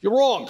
You're wrong.